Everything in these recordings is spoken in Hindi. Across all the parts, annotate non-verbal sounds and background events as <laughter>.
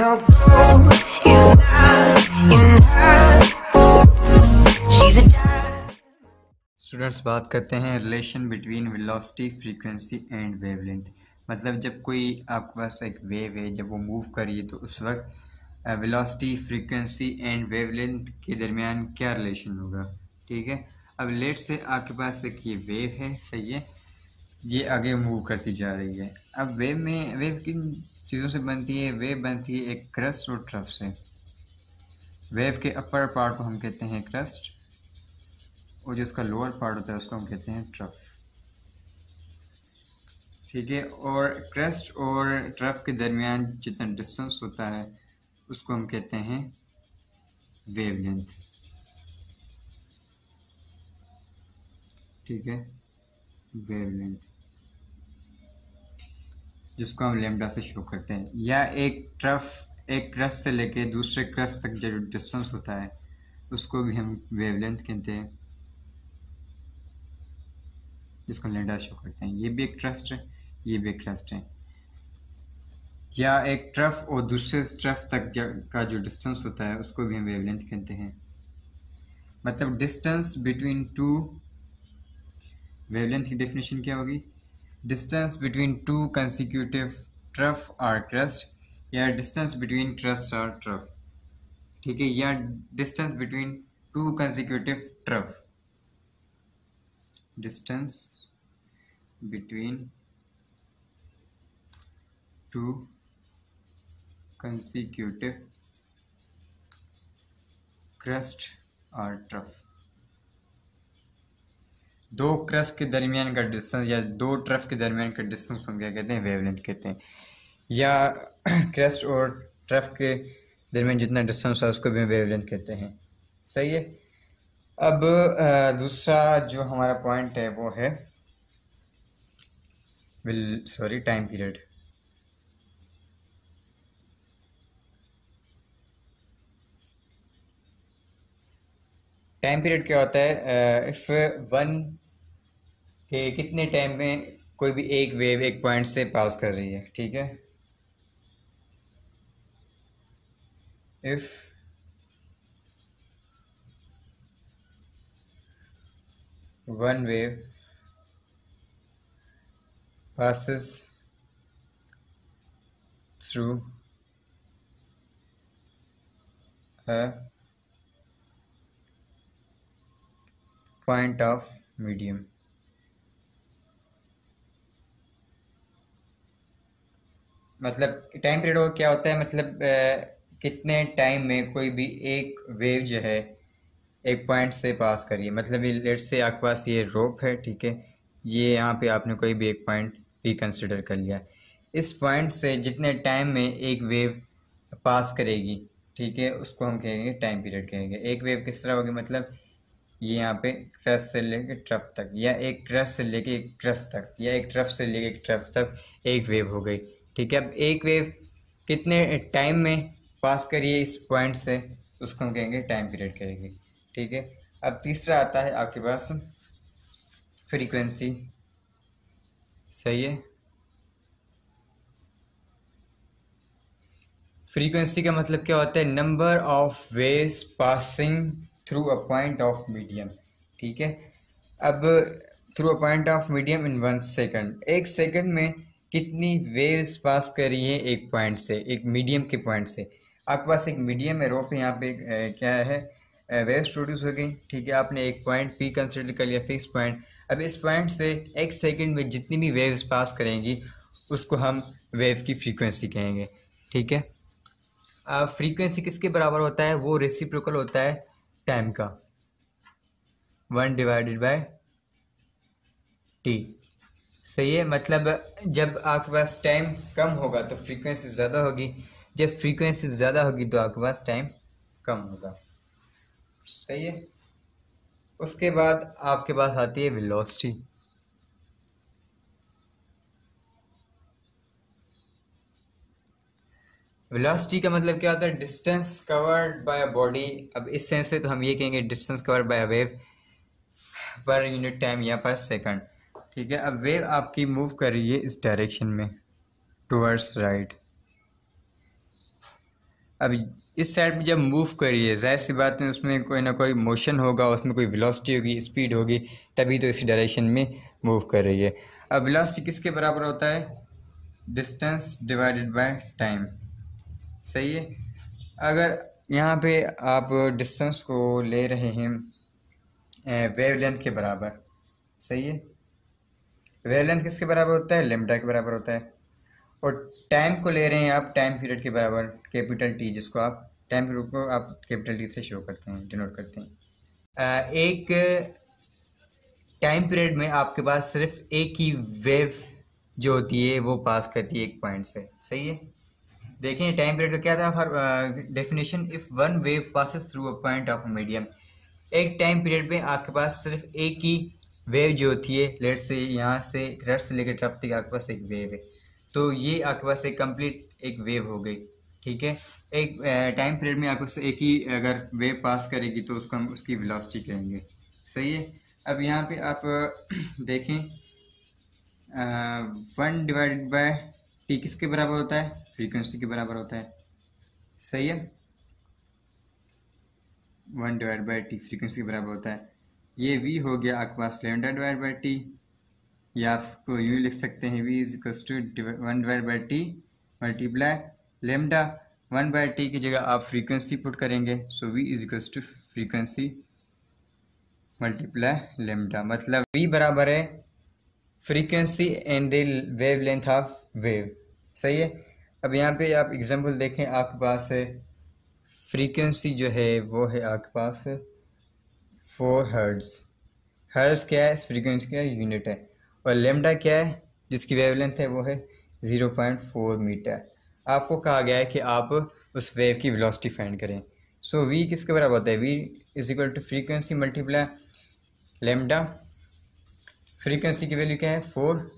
Is not. स्टूडेंट्स बात करते हैं relation between velocity frequency and wavelength मतलब जब कोई आपके पास एक वेव है, जब वो मूव करिए तो उस वक्त वेलोसिटी फ्रीक्वेंसी एंड वेवलेंथ के दरमियान क्या रिलेशन होगा? ठीक है? अब लेट से आपके पास एक ये वेव है, सही है? ये आगे मूव करती जा रही है। अब वेव में वेव किन चीज़ों से बनती है? वेव बनती है एक क्रस्ट और ट्रफ से। वेव के अपर पार्ट को हम कहते हैं क्रस्ट और जो उसका लोअर पार्ट होता है उसको हम कहते हैं ट्रफ ठीक है, और क्रस्ट और ट्रफ के दरमियान जितना डिस्टेंस होता है, उसको हम कहते हैं वेव लेंथ ठीक है वेवलेंथ जिसको हम लेमडा से शुरू करते हैं। या एक ट्रफ, एक क्रस से लेके दूसरे क्रस तक जो डिस्टेंस होता है, उसको भी हम वेवलेंथ कहते हैं। जिसको लेंडा शो करते हैं। ये भी एक ट्रस्ट है, ये भी एक ट्रस्ट है। या एक ट्रफ और दूसरे ट्रफ तक का जो डिस्टेंस होता है, उसको भी हम वेवलेंथ कहते हैं। मतलब डिस्टेंस बिटवीन टू वेवलेंथ की डेफिनेशन क्या होगी? Distance between two consecutive trough और क्रस्ट या डिस्टेंस बिटवीन क्रस्ट और ट्रफ ठीक है या distance between two consecutive trough distance between two consecutive crest और ट्रफ दो क्रस्ट के दरमियान का डिस्टेंस या दो ट्रफ के दरमियान का डिस्टेंस हम क्या कहते हैं? वेवलेंथ कहते हैं। या <clears throat> क्रस्ट और ट्रफ के दरमियान जितना डिस्टेंस है, उसको भी वेवलेंथ कहते हैं। सही है? अब दूसरा जो हमारा पॉइंट है, वो है will, sorry, time period time period क्या होता है? इफ़ वन के कितने टाइम में कोई भी एक वेव एक पॉइंट से पास कर रही है, ठीक है? If one wave through a point of medium. मतलब टाइम पीरियड क्या होता है? मतलब आ, कितने टाइम में कोई भी एक वेव जो है एक पॉइंट से पास करिए। मतलब ये लेट से आपके पास ये रोप है ठीक है? ये यहाँ पे आपने कोई भी एक पॉइंट भी कंसिडर कर लिया। इस पॉइंट से जितने टाइम में एक वेव पास करेगी ठीक है? उसको हम कहेंगे टाइम पीरियड कहेंगे। एक वेव किस तरह होगी? मतलब ये यहाँ पे क्रस से लेके ट्रफ तक या एक क्रस से लेके एक क्रस तक या एक ट्रफ से लेके एक ट्रफ तक एक वेव हो गई। ठीक है, अब एक वेव कितने टाइम में पास करिए इस पॉइंट से? उसको हम कहेंगे टाइम पीरियड कहेंगे। ठीक है, अब तीसरा आता है आपके पास फ्रीक्वेंसी सही है? फ्रीक्वेंसी का मतलब क्या होता है? Number of waves passing through a point of medium ठीक है, अब through a point of medium in one second एक सेकंड में कितनी वेव्स पास कर रही है एक पॉइंट से, एक मीडियम के पॉइंट से। आपके पास एक मीडियम है रोप यहाँ पे क्या है? वेव्स प्रोड्यूस हो गई, ठीक है? आपने एक पॉइंट पी कंसिडर कर लिया फिक्स पॉइंट अब इस पॉइंट से एक सेकंड में जितनी भी वेव्स पास करेंगी, उसको हम वेव की फ्रीक्वेंसी कहेंगे, ठीक है? फ्रीक्वेंसी किसके बराबर होता है? वो रेसिप्रोकल होता है टाइम का। वन डिवाइडेड बाय टी सही है मतलब जब आपके पास टाइम कम होगा तो फ्रीक्वेंसी ज़्यादा होगी। जब फ्रीक्वेंसी ज़्यादा होगी तो आपके पास टाइम कम होगा। सही है। उसके बाद आपके पास आती है वेलोसिटी वेलोसिटी का मतलब क्या होता है? Distance covered by a body अब इस सेंस पे तो हम ये कहेंगे distance covered by a wave per unit time या पर सेकंड ठीक है, अब वेव आपकी मूव कर रही है इस डायरेक्शन में टूवर्ड्स राइट अब इस साइड में जब मूव करिए, ज़ाहिर सी बात है उसमें कोई ना कोई मोशन होगा, उसमें कोई वेलोसिटी होगी स्पीड होगी, तभी तो इसी डायरेक्शन में मूव कर रही है अब वेलोसिटी किसके बराबर होता है? डिस्टेंस डिवाइडेड बाय टाइम सही है? अगर यहाँ पे आप डिस्टेंस को ले रहे हैं वेव लेंथ के बराबर, सही है? वेव लेंथ किसके बराबर होता है? लेमडा के बराबर होता है। और टाइम को ले रहे हैं आप, टाइम पीरियड के बराबर, कैपिटल टी जिसको आप, टाइम को आप कैपिटल टी से शो करते हैं, डिनोट करते हैं। एक टाइम पीरियड में आपके पास सिर्फ़ एक ही वेव जो होती है, वो पास करती है एक पॉइंट से। सही है? देखें, टाइम पीरियड का क्या था? हर definition if one wave passes through a point of medium एक टाइम पीरियड में आपके पास सिर्फ़ एक ही वेव जो होती है लेट से यहाँ से रेड से लेकर ट्रप तक आपके पास एक वेव है। तो ये आपके पास एक कंप्लीट एक वेव हो गई, ठीक है? एक टाइम पीरियड में आपको एक ही अगर वेव पास करेगी तो उसको हम, उसकी वेलोसिटी कहेंगे। सही है? अब यहाँ पे आप <clears throat> देखें वन डिवाइडेड बाय टी किसके बराबर होता है? फ्रीक्वेंसी के बराबर होता है। सही है? One divide by T frequency के बराबर होता है। ये वी हो गया पास लेमडा डिवाइड बाई टी या आपको यू लिख सकते हैं V is equal to one divide by T multiply lambda one by T की जगह आप फ्रीक्वेंसी पुट करेंगे so V is equal to frequency multiply lambda मतलब वी बराबर है frequency and the wavelength of wave सही है? अब यहाँ पे आप एग्जांपल देखें, आपके पास है फ्रीक्वेंसी जो है, वो है आपके पास फोर हर्ड्स हर्ड्स क्या है? फ्रीक्वेंसी का यूनिट है। और लेमडा क्या है? जिसकी वेवलेंथ है वो है ज़ीरो पॉइंट फोर मीटर। आपको कहा गया है कि आप उस वेव की वेलोसिटी फाइंड करें। सो वी किसके बराबर होता है? V is equal to frequency multiply lambda. Frequency की वैल्यू क्या है? फोर।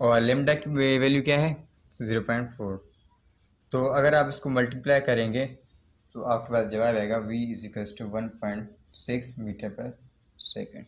और लेमडा की वैल्यू क्या है? Zero point four. तो अगर आप इसको मल्टीप्लाई करेंगे तो आपके पास जवाब आएगा V is equals to one point six metre per second.